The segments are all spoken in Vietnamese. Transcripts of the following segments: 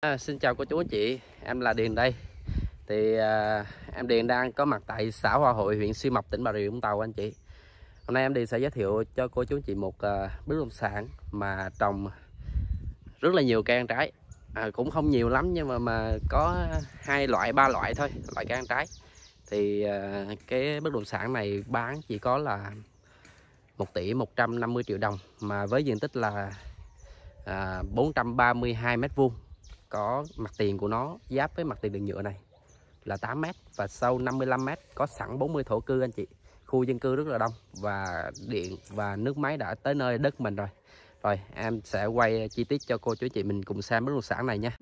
À, xin chào cô chú anh chị, em là Điền đây. Thì à, em Điền đang có mặt tại xã Hòa Hội, huyện Xuyên Mộc, tỉnh Bà Rịa Vũng Tàu anh chị. Hôm nay em Điền sẽ giới thiệu cho cô chú anh chị một à, bất động sản mà trồng rất là nhiều cây ăn trái. À, cũng không nhiều lắm nhưng mà mà có hai loại, ba loại thôi, loại cây ăn trái. Thì à, cái bất động sản này bán chỉ có là 1 tỷ 150 triệu đồng mà với diện tích là à, 432 mét vuông có mặt tiền của nó, giáp với mặt tiền đường nhựa này là 8 mét và sâu 55 mét, có sẵn 40 thổ cư anh chị. Khu dân cư rất là đông và điện và nước máy đã tới nơi đất mình rồi. Rồi, em sẽ quay chi tiết cho cô chú chị mình cùng xem bất động sản này nha.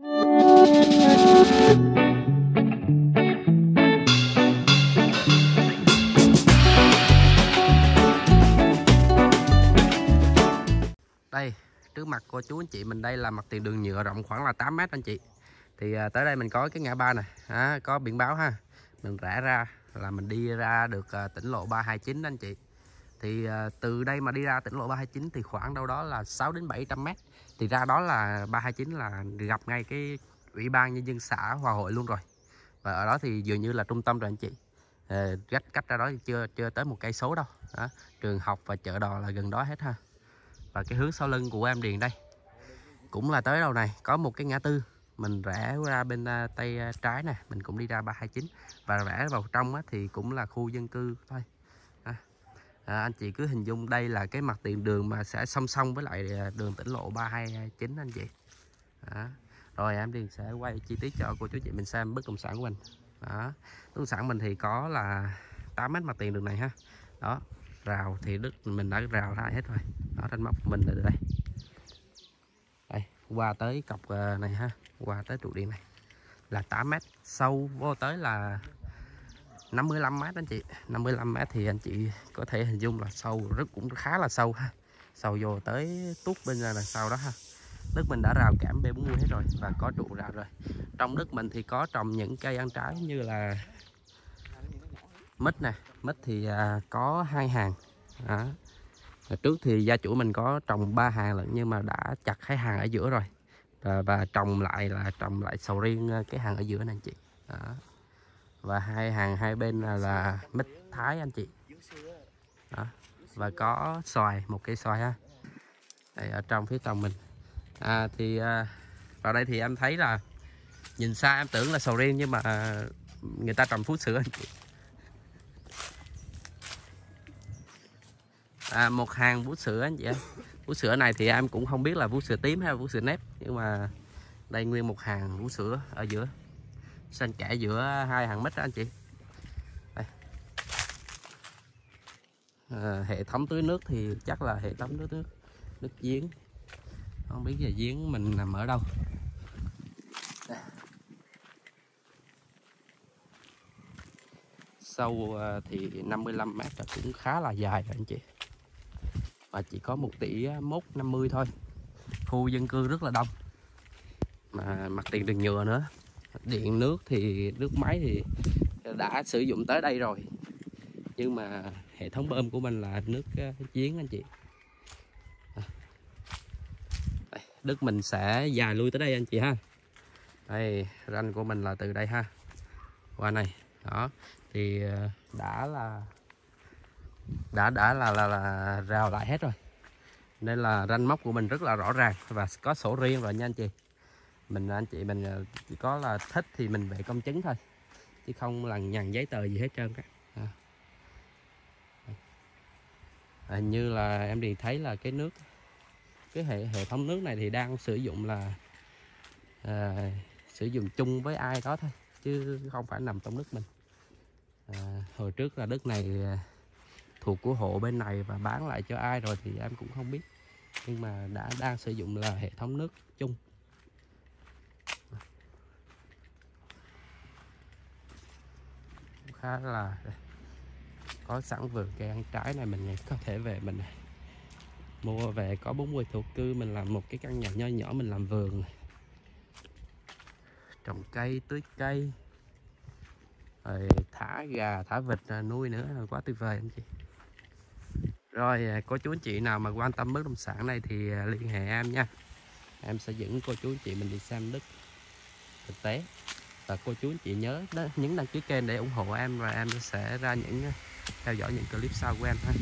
Trước mặt cô chú anh chị mình đây là mặt tiền đường nhựa rộng khoảng là 8 mét anh chị. Thì à, tới đây mình có cái ngã ba này à, có biển báo ha. Mình rẽ ra là mình đi ra được à, tỉnh lộ 329 anh chị. Thì à, từ đây mà đi ra tỉnh lộ 329 thì khoảng đâu đó là 6 đến 700 mét. Thì ra đó là 329 là gặp ngay cái ủy ban nhân dân xã Hòa Hội luôn rồi. Và ở đó thì dường như là trung tâm rồi anh chị. À, cách cách ra đó thì chưa chưa tới một cây số đâu. Đó. trường học và chợ đò là gần đó hết ha và cái hướng sau lưng của em Điền đây cũng là tới đầu này có một cái ngã tư. Mình rẽ ra bên à, tay à, trái nè mình cũng đi ra 329 và rẽ vào trong á, thì cũng là khu dân cư thôi. À, à, anh chị cứ hình dung đây là cái mặt tiền đường mà sẽ song song với lại à, đường tỉnh lộ 329 anh chị. À, rồi em Điền sẽ quay chi tiết cho cô chú chị mình xem bất động sản của mình. Đó. Bất động sản mình thì có là 8 mét mặt tiền đường này ha. Đó. Rào thì đức mình đã rào ra hết rồi đó trên móc mình là đây. Đây, qua tới cọc ờ, này ha. Qua tới trụ điện này. Là 8 mét. Sâu vô tới là 55 mét anh chị. 55 mét thì anh chị có thể hình dung là sâu, rất, cũng khá là sâu ha. Sâu vô tới tút bên là sau đó ha. Đất mình đã rào cảm B40 hết rồi và có trụ rào rồi. Trong đất mình thì có trồng những cây ăn trái như là mít nè. Mít thì à, có hai hàng. Đó. Ờ, trước thì gia chủ mình có trồng ba hàng lận nhưng mà đã chặt hai hàng ở giữa rồi. Và, và trồng lại là trồng lại sầu riêng ờ, cái hàng ở giữa này anh chị. Đó. và hai hàng hai bên là, là mít thái anh chị. Đó. và có xoài một cây xoài ha đây ở trong phía trong mình. À, thì à, vào đây thì em thấy là nhìn xa em tưởng là sầu riêng nhưng mà người ta trồng phú sữa anh chị. À, một hàng vú sữa anh chị ơi. Vú sữa này thì em cũng không biết là vú sữa tím hay vú sữa nếp nhưng mà đây nguyên một hàng vú sữa ở giữa. Xanh kẽ giữa hai hàng mít đó anh chị. Đây. À, hệ thống tưới nước thì chắc là hệ thống tưới nước nước giếng. Không biết là giếng mình nằm ở đâu. Sâu ờ, thì 55 mét cũng khá là dài rồi anh chị và chỉ có 1 tỷ mốt 50 thôi. Khu dân cư rất là đông. Mà mặt tiền đường nhựa nữa. Điện, nước thì, nước máy thì đã sử dụng tới đây rồi. Nhưng mà hệ thống bơm của mình là nước giếng anh chị. Ờ. Đất mình sẽ dài lui tới đây anh chị ha. Đây, ranh của mình là từ đây ha. Qua này. Đó. Thì ờ, đã là đã đã là, là là rào lại hết rồi. Nên là ranh móc của mình rất là rõ ràng và có sổ riêng rồi nha anh chị. Mình anh chị mình ờ, chỉ có là thích thì mình về công chứng thôi chứ không lằng nhằng giấy tờ gì hết trơn cả à. À, như là em đi thấy là cái nước cái hệ hệ thống nước này thì đang sử dụng là à, sử dụng chung với ai đó thôi chứ không phải nằm trong nước mình. À, hồi trước là đất này à, thuộc của hộ bên này và bán lại cho ai rồi thì em cũng không biết. Nhưng mà đã đang sử dụng là hệ thống nước chung. Khá là có sẵn vườn cây ăn trái này, mình có thể về mình mua về. Có 40 thổ cư, mình làm một cái căn nhà nho nhỏ, mình làm vườn. Trồng cây, tưới cây. Rồi thả gà, thả vịt nuôi nữa là quá tuyệt vời anh chị rồi à, cô chú anh chị nào mà quan tâm bất động sản này thì à, liên hệ em nha. Em sẽ dẫn cô chú anh chị mình đi xem đất thực tế. Và cô chú anh chị nhớ đó, nhấn đăng ký kênh để ủng hộ em và em sẽ ra những à, theo dõi những clip sau của em thôi